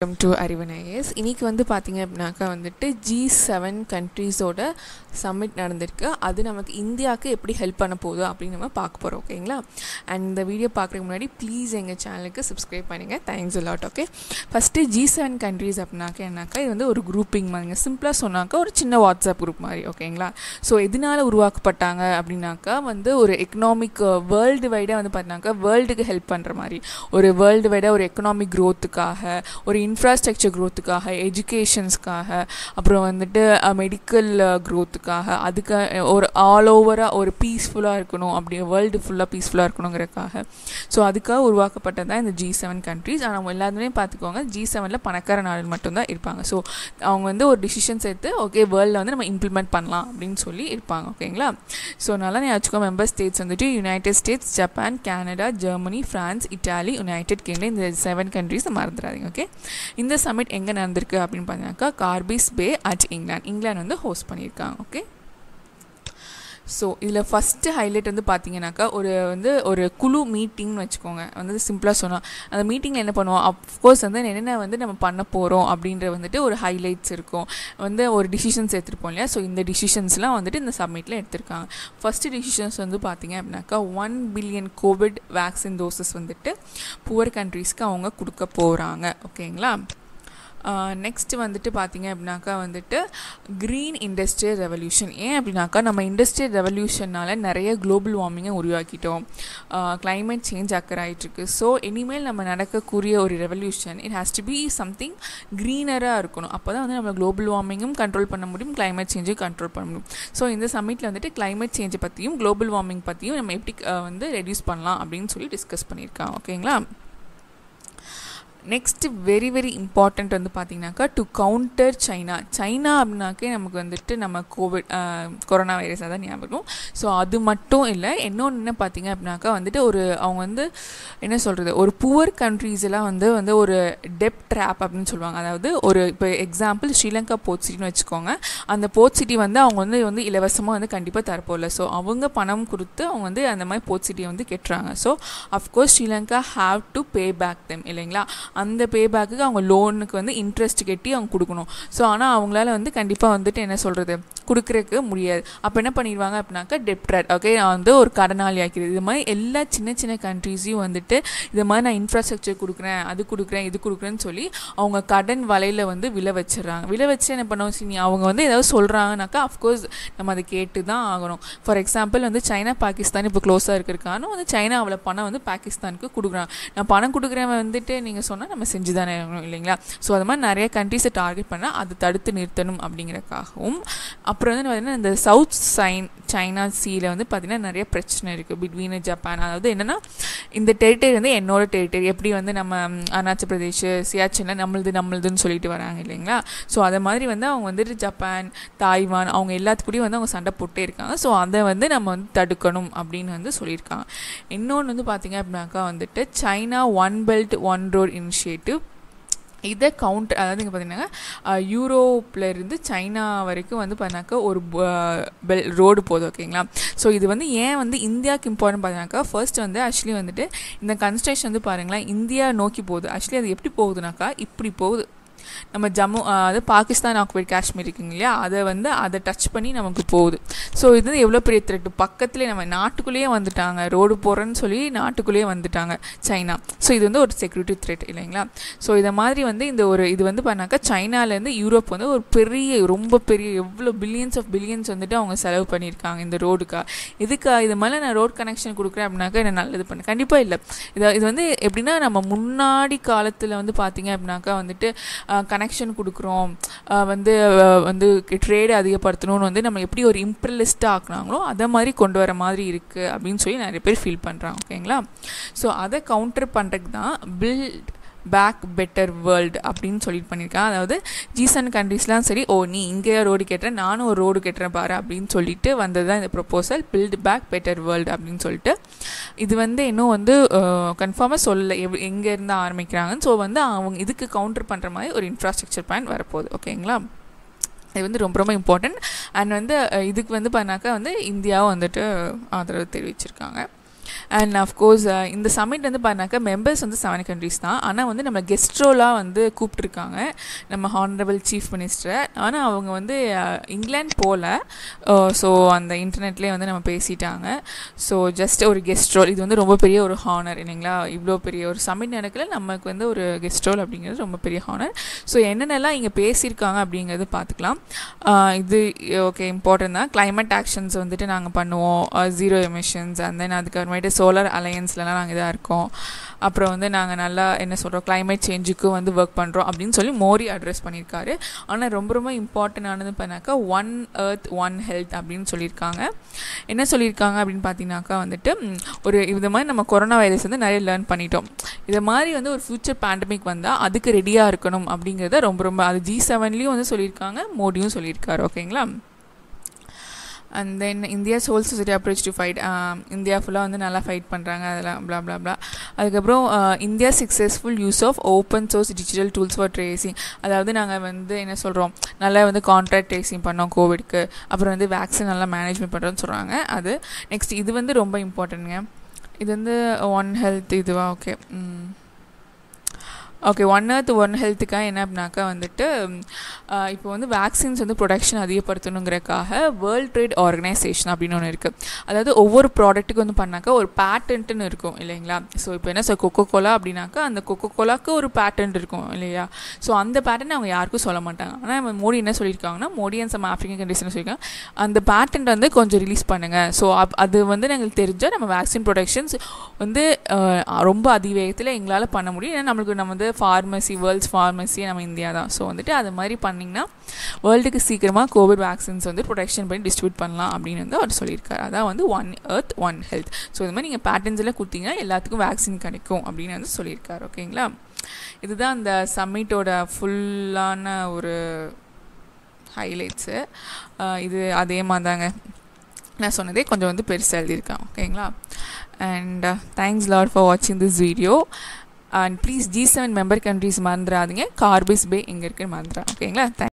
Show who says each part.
Speaker 1: Welcome to Arivan IS இன்னைக்கு வந்து பார்த்தீங்க அப்படின்னாக்கா வந்துட்டு ஜி செவன் கண்ட்ரீஸோட சம்மிட் நடந்திருக்கு. அது நமக்கு இந்தியாவுக்கு எப்படி ஹெல்ப் பண்ண போகுது அப்படின்னு நம்ம பார்க்க போகிறோம் ஓகேங்களா? அண்ட் இந்த வீடியோ பார்க்குறதுக்கு முன்னாடி ப்ளீஸ் எங்கள் சேனலுக்கு சப்ஸ்கிரைப் பண்ணுங்கள் thanks lot okay first G seven countries அப்படின்னாக்கா என்னாக்கா? இது வந்து ஒரு குரூப்பிங் மாதிரிங்க. சிம்பிளாக சொன்னாக்கா ஒரு சின்ன வாட்ஸ்அப் குரூப் மாதிரி ஓகேங்களா? ஸோ எதனால் உருவாக்கப்பட்டாங்க அப்படின்னாக்கா வந்து ஒரு எக்கனாமிக் வேர்ல்டு வைடாக வந்து பார்த்தினாக்கா வேர்ல்டுக்கு ஹெல்ப் பண்ணுற மாதிரி. ஒரு வேர்ல்டு வைடாக ஒரு எக்கனாமிக் க்ரோத்துக்காக ஒரு இன்ஃப்ராஸ்ட்ரக்சர் க்ரோத்துக்காக எஜுகேஷன்ஸ்க்காக அப்புறம் வந்துட்டு மெடிக்கல் க்ரோத்துக்காக அதுக்கு ஒரு ஆல் ஓவராக ஒரு பீஸ்ஃபுல்லாக இருக்கணும் அப்படி வேர்ல்டு ஃபுல்லாக பீஸ்ஃபுல்லாக இருக்கணுங்கிறக்காக ஸோ அதுக்காக உருவாக்கப்பட்டது தான் இந்த ஜி செவன் கண்ட்ரீஸ் ஆனால் அவங்க எல்லாருமே பார்த்துக்கோங்க ஜி செவனில் பணக்கார நாடுகள் மட்டும்தான் இருப்பாங்க. ஸோ அவங்க வந்து ஒரு டிசிஷன்ஸ் எடுத்து ஓகே வேர்ல்டில் வந்து நம்ம இம்ப்ளிமெண்ட் பண்ணலாம் அப்படின்னு சொல்லி இருப்பாங்க ஓகேங்களா ஸோ நல்லா நீ வச்சுக்கோ மெம்பர் ஸ்டேட்ஸ் வந்துட்டு United States Japan Canada Germany France Italy United Kingdom இந்த செவன் கண்ட்ரீஸ் மறந்துடாதீங்க ஓகே இந்த சமிட் எங்கே நடந்திருக்கு அப்படின்னு பார்த்தீங்கன்னாக்கா Carbis Bay at England England வந்து ஹோஸ்ட் பண்ணியிருக்காங்க ஓகே ஸோ இதில் ஃபஸ்ட்டு ஹைலைட் வந்து பார்த்தீங்கன்னாக்கா ஒரு வந்து ஒரு குழு மீட்டிங்னு வச்சுக்கோங்க. வந்து சிம்பிளாக சொன்னால் அந்த மீட்டிங்கில் என்ன பண்ணுவோம்? அஃப்கோர்ஸ் வந்து என்னென்ன வந்து நம்ம பண்ண போகிறோம் அப்படின்ற வந்துட்டு ஒரு ஹைலைட்ஸ் இருக்கும். வந்து ஒரு டிசிஷன்ஸ் எடுத்துருப்போம் இல்லையா? ஸோ இந்த டிசிஷன்ஸ்லாம் வந்துட்டு இந்த சப்மிட்டில் எடுத்திருக்காங்க. ஃபஸ்ட்டு டிசிஷன்ஸ் வந்து பார்த்தீங்க அப்படின்னாக்கா one billion COVID vaccine doses வந்துட்டு புவர் கண்ட்ரீஸ்க்கு அவங்க கொடுக்க போகிறாங்க ஓகேங்களா நெக்ஸ்ட் வந்துட்டு பார்த்தீங்க அப்படின்னாக்கா வந்துட்டு க்ரீன் இண்டஸ்ட்ரியல் ரெவல்யூஷன் ஏன் அப்படின்னாக்கா நம்ம இண்டஸ்ட்ரியல் ரெவல்யூஷனால் நிறைய குளோபல் வார்மிங்கை உருவாக்கிட்டோம். கிளைமேட் சேஞ்ச் அக்கர் ஆகிட்டுருக்கு ஸோ இனிமேல் நம்ம நடக்கக்கூடிய ஒரு revolution it has to be something க்ரீனராக இருக்கணும். அப்போ தான் வந்து நம்ம குளோபல் வார்மிங்கும் கண்ட்ரோல் பண்ண முடியும் கிளைமேட் சேஞ்சும் கண்ட்ரோல் பண்ண முடியும். ஸோ இந்த சமிட்டில் வந்துட்டு கிளைமேட் சேஞ்சை பற்றியும் குளோபல் வார்மிங் பற்றியும் நம்ம எப்படி வந்து ரெடியூஸ் பண்ணலாம் அப்படின்னு சொல்லி டிஸ்கஸ் பண்ணியிருக்காங்க ஓகேங்களா நெக்ஸ்ட்டு வெரி வெரி இம்பார்ட்டண்ட் வந்து பார்த்தீங்கன்னாக்கா டு கவுண்டர் சைனா சைனா அப்படின்னாக்கே நமக்கு வந்துட்டு நம்ம கோவிட் கொரோனா வைரஸாக தான் ஞாபகம் ஸோ அது மட்டும் இல்லை இன்னொன்று என்ன பார்த்தீங்க அப்படின்னாக்கா வந்துட்டு ஒரு அவங்க வந்து என்ன சொல்கிறது ஒரு புவர் கண்ட்ரீஸ் எல்லாம் வந்து வந்து ஒரு டெப் ட்ராப் அப்படின்னு சொல்லுவாங்க. அதாவது ஒரு இப்போ எக்ஸாம்பிள் ஸ்ரீலங்கா போர்ட் சிட்டின்னு வச்சுக்கோங்க. அந்த போர்ட் சிட்டி வந்து அவங்க வந்து வந்து இலவசமாக வந்து கண்டிப்பாக தரப்போல. ஸோ அவங்க பணம் கொடுத்து அவங்க வந்து அந்த மாதிரி போர்ட் சிட்டியை வந்து கெட்டுறாங்க. So of course Sri Lanka have to pay back them இல்லைங்களா? அந்த பே பேக்குக்கு அவங்க லோனுக்கு வந்து இன்ட்ரெஸ்ட் கட்டி அவங்க கொடுக்கணும். ஸோ ஆனால் அவங்களால வந்து கண்டிப்பாக வந்துட்டு என்ன சொல்கிறது கொடுக்குறக்கு முடியாது. அப்போ என்ன பண்ணிடுவாங்க அப்படின்னாக்கா டெப்ட்ரட் ஓகே நான் வந்து ஒரு கடனாளி ஆக்கிறது இது மாதிரி எல்லா சின்ன சின்ன கண்ட்ரீஸையும் வந்துட்டு இது மாதிரி நான் இன்ஃப்ராஸ்ட்ரக்சர் கொடுக்குறேன் அது கொடுக்குறேன் இது கொடுக்குறேன்னு சொல்லி அவங்க கடன் வலையில் வந்து விளை வச்சிடுறாங்க. விளை வச்சு என்ன பண்ணுவோம் சரி அவங்க வந்து ஏதாவது சொல்கிறாங்கனாக்கா அஃப்கோர்ஸ் நம்ம அதை கேட்டு தான் ஆகணும். ஃபார் எக்ஸாம்பிள் வந்து சைனா பாகிஸ்தான் இப்போ க்ளோஸாக இருக்கிறக்கான வந்து சைனா அவ்வளோ பணம் வந்து பாகிஸ்தானுக்கு கொடுக்குறாங்க. நான் பணம் கொடுக்குறவன் வந்துட்டு நீங்கள் சொன்னால் நம்ம செஞ்சு தானே இருக்கணும் இல்லைங்களா? ஸோ அது மாதிரி நிறைய கண்ட்ரிஸை டார்கெட் பண்ணால் அதை தடுத்து நிறுத்தணும் அப்படிங்கிறக்காகவும் அப்புறம் வந்து பார்த்தீங்கன்னா இந்த சவுத் சைன் சைனா சீல வந்து பார்த்திங்கன்னா நிறைய பிரச்சனை இருக்குது பிட்வீன் ஜப்பான் அதாவது என்னென்னா இந்த டெரிட்டரி வந்து என்னோட டெரிட்டரி எப்படி வந்து நம்ம அருணாச்சல் பிரதேஷ் சியாச்சின்ல நம்மளுது நம்மளுதுன்னு சொல்லிட்டு வராங்க இல்லைங்களா? ஸோ அதை மாதிரி வந்து அவங்க வந்துட்டு ஜப்பான் தாய்வான் அவங்க எல்லாத்துக்கூடயும் வந்து அவங்க சண்டை போட்டே இருக்காங்க. ஸோ அதை வந்து நம்ம வந்து தடுக்கணும் அப்படின்னு வந்து சொல்லியிருக்காங்க. இன்னொன்று வந்து பார்த்திங்க அப்படின்னாக்கா வந்துட்டு China one belt one road initiative இதை கவுண்டர் அதாவது இங்கே பார்த்தீங்கன்னா யூரோப்லேருந்து சைனா வரைக்கும் வந்து பார்த்தினாக்கா ஒரு பெல் ரோடு போதும் ஓகேங்களா ஸோ இது வந்து ஏன் வந்து இந்தியாவுக்கு இம்பார்ட்டன் பார்த்தீங்கன்னாக்கா ஃபர்ஸ்ட் வந்து ஆக்சுவலி வந்துட்டு இந்த கன்ஸ்ட்ரக்ஷன் வந்து பாருங்களேன் இந்தியா நோக்கி போகுது. ஆக்சுவலி அது எப்படி போகுதுனாக்கா இப்படி போகுது. நம்ம ஜம்மு அது பாகிஸ்தான் ஆக்குபைட் காஷ்மீர் இருக்குங்க இல்லையா? அதை வந்து அதை டச் பண்ணி நமக்கு போகுது. ஸோ இது வந்து எவ்வளோ பெரிய த்ரெட்டு பக்கத்துலேயே நம்ம நாட்டுக்குள்ளேயே வந்துட்டாங்க. ரோடு போகிறேன்னு சொல்லி நாட்டுக்குள்ளேயே வந்துட்டாங்க சைனா. ஸோ இது வந்து ஒரு செக்யூரிட்டி த்ரெட் இல்லைங்களா? ஸோ இதை மாதிரி வந்து இந்த ஒரு இது வந்து பண்ணாக்கா சைனாலேருந்து யூரோப் வந்து ஒரு பெரிய ரொம்ப பெரிய எவ்வளோ பில்லியன்ஸ் ஆஃப் பில்லியன்ஸ் வந்துட்டு அவங்க செலவு பண்ணியிருக்காங்க இந்த ரோடுக்கா இதுக்கா இது மேலே நான் ரோட் கனெக்ஷன் கொடுக்குறேன் அப்படின்னாக்கா என்ன நல்லது பண்ண? கண்டிப்பாக இல்லை. இதை இது வந்து எப்படின்னா நம்ம முன்னாடி காலத்தில் வந்து பார்த்தீங்க அப்படின்னாக்கா வந்துட்டு கனெக்ஷன் கொடுக்குறோம். வந்து வந்து ட்ரேடு அதிகப்படுத்தணும்னு வந்து நம்ம எப்படி ஒரு இம்ப்ரலிஸ்ட்டாக ஆக்குனாங்களோ அதை மாதிரி கொண்டு வர மாதிரி இருக்குது அப்படின்னு சொல்லி நிறைய பேர் ஃபீல் பண்ணுறாங்க ஓகேங்களா ஸோ அதை கவுண்டர் பண்ணுறதுக்கு தான் பில்ட் பேக் பெட்டர் வேர்ல்டு அப்படின்னு சொல்லிட்டு பண்ணியிருக்கான் அதாவது ஜீசன் கண்ட்ரீஸ்லாம் சரி ஓ நீ இங்கே ரோடு கேட்டுறேன் நானும் ஒரு ரோடு கேட்டுறேன் பாரு அப்படின்னு சொல்லிட்டு வந்தது தான் இந்த proposal build back better world அப்படின்னு சொல்லிட்டு. இது வந்து இன்னும் வந்து கன்ஃபார்மாக சொல்லலை எவ் எங்கேருந்து ஆரம்பிக்கிறாங்கன்னு. ஸோ வந்து அவங்க இதுக்கு கவுண்டர் பண்ணுற மாதிரி ஒரு இன்ஃப்ராஸ்ட்ரக்சர் பிளான் வரப்போகுது. ஓகேங்களா இது வந்து ரொம்ப ரொம்ப இம்பார்ட்டண்ட் அண்ட் வந்து இதுக்கு வந்து பண்ணாக்கா வந்து இந்தியாவும் வந்துட்டு ஆதரவு தெரிவிச்சிருக்காங்க. அண்ட் அஃப்கோர்ஸ் uh, இந்த சமிட் வந்து பார்த்தாக்கா மெம்பர்ஸ் வந்து செவன் கண்ட்ரிஸ் தான். ஆனால் வந்து நம்ம கெஸ்ட் ரோலாக வந்து கூப்பிட்ருக்காங்க நம்ம ஹானரபிள் சீஃப் மினிஸ்டரை ஆனால் அவங்க வந்து இங்கிலாந்து போகல ஸோ அந்த இன்டர்நெட்லேயே வந்து நம்ம பேசிட்டாங்க. ஸோ ஜஸ்ட் ஒரு கெஸ்ட் ரோல் இது வந்து ரொம்ப பெரிய ஒரு ஹானர் இல்லைங்களா? இவ்வளோ பெரிய ஒரு சமிட் நடக்கல. நமக்கு வந்து ஒரு கெஸ்ட் ரோல் அப்படிங்கிறது ரொம்ப பெரிய ஹானர் ஸோ என்னென்னலாம் இங்கே பேசியிருக்காங்க அப்படிங்கிறது பார்த்துக்கலாம் uh, இது ஓகே இம்பார்ட்டன்ட் தான். கிளைமேட் ஆக்ஷன்ஸ் வந்துட்டு நாங்கள் பண்ணுவோம். ஜீரோ எமிஷன்ஸ் அண்ட் தென் அதுக்கப்புறமேட்டு சோலார் அலையன்ஸ்லலாம் நாங்கள் இதாக இருக்கோம். அப்புறம் வந்து நாங்கள் நல்லா என்ன சொல்கிறோம் கிளைமேட் சேஞ்சுக்கு வந்து ஒர்க் பண்ணுறோம் அப்படின்னு சொல்லி மோடி அட்ரஸ் பண்ணியிருக்காரு. ஆனால் ரொம்ப ரொம்ப இம்பார்ட்டண்டானது பண்ணாக்கா ஒன் எர்த் ஒன் ஹெல்த் அப்படின்னு சொல்லியிருக்காங்க. என்ன சொல்லியிருக்காங்க அப்படின்னு பார்த்தீங்கன்னாக்கா வந்துட்டு ஒரு இது மாதிரி நம்ம கொரோனா வைரஸ் வந்து நிறைய லேர்ன் பண்ணிட்டோம். இதை மாதிரி வந்து ஒரு ஃப்யூச்சர் பேண்டமிக் வந்தால் அதுக்கு ரெடியாக இருக்கணும் அப்படிங்கிறத ரொம்ப ரொம்ப அது ஜி செவன்லேயும் வந்து சொல்லியிருக்காங்க மோடியும் சொல்லியிருக்காரு ஓகேங்களா and then India soul society approach to fight India ஃபுல்லாக வந்து நல்லா ஃபைட் பண்ணுறாங்க அதெல்லாம் ப்ளா ப்ளா ப்ளா அதுக்கப்புறம் India successful use of open source digital tools for tracing அதாவது நாங்கள் வந்து என்ன சொல்கிறோம் நல்லா வந்து கான்ட்ராக்ட் ட்ரேசிங் பண்ணோம் கோவிட்க்கு அப்புறம் வந்து வேக்சின் நல்லா மேனேஜ்மெண்ட் பண்ணுறோன்னு சொல்கிறாங்க அது நெக்ஸ்ட் இது வந்து ரொம்ப இம்பார்ட்டன்ட்ங்க இது வந்து ஒன் ஹெல்த் இதுவா? Okay okay one earth one ஹெல்த்துக்காக என்ன அப்படின்னாக்கா வந்துட்டு இப்போ வந்து வேக்சின்ஸ் வந்து ப்ரொடக்ஷன் அதிகப்படுத்தணுங்கிறக்காக வேர்ல்ட் ட்ரேட் ஆர்கனைசேஷன் அப்படின்னு ஒன்று இருக்குது அதாவது ஒவ்வொரு ப்ராடக்ட்டுக்கு வந்து பண்ணாக்கா ஒரு பேட்டன்ட்டுன்னு இருக்கும் இல்லைங்களா? ஸோ இப்போ என்ன சார் கொக்கோ கோலா அப்படின்னாக்கா அந்த கொக்கோ கோலாக்கு ஒரு பேட்டன்ட் இருக்கும் இல்லையா? ஸோ அந்த பேட்டன்ட் அவங்க யாருக்கும் சொல்ல மாட்டாங்க. ஆனால் மோடி என்ன சொல்லியிருக்காங்கன்னா Modi and some African condition சொல்லியிருக்காங்க அந்த பேட்டன்ட் வந்து கொஞ்சம் ரிலீஸ் பண்ணுங்கள் ஸோ அப் அது வந்து எங்களுக்கு தெரிஞ்சால் நம்ம வேக்சின் ப்ரொடக்ஷன்ஸ் வந்து ரொம்ப அதிவேகத்தில் எங்களால் பண்ண முடியும். ஏன்னா நம்மளுக்கு நம்ம வந்து ஃபார்மசி வேர்ல்ட்ஸ் ஃபார்மசி நம்ம இந்தியா தான். ஸோ வந்துட்டு அது மாதிரி பண்ணிங்கன்னா வேர்ல்டுக்கு சீக்கிரமாக கோவிட் வேக்சின்ஸ் வந்து ப்ரொடெக்ஷன் பண்ணி டிஸ்ட்ரிபியூட் பண்ணலாம் அப்படின்னு வந்து அவர் சொல்லியிருக்காரு. அதான் வந்து one earth one health so இது மாதிரி நீங்கள் பேட்டர்ன்ஸ் எல்லாம் கொடுத்தீங்கன்னா எல்லாத்துக்கும் வேக்சின் கிடைக்கும் அப்படின்னு வந்து சொல்லியிருக்காரு. ஓகேங்களா இதுதான் அந்த சம்மிட்டோட ஃபுல்லான ஒரு ஹைலைட்ஸு இது அதே மாதிரி தாங்க நான் சொன்னதே கொஞ்சம் வந்து பெருசாக எழுதியிருக்கேன். ஓகேங்களா அண்ட் தேங்க்ஸ் லாட் ஃபார் வாட்சிங் this video and please G seven member countries மறந்துடாதீங்க கார்பிஸ் பே எங்கே இருக்குன்னு மறந்துடா ஓகேங்களா தேங்க்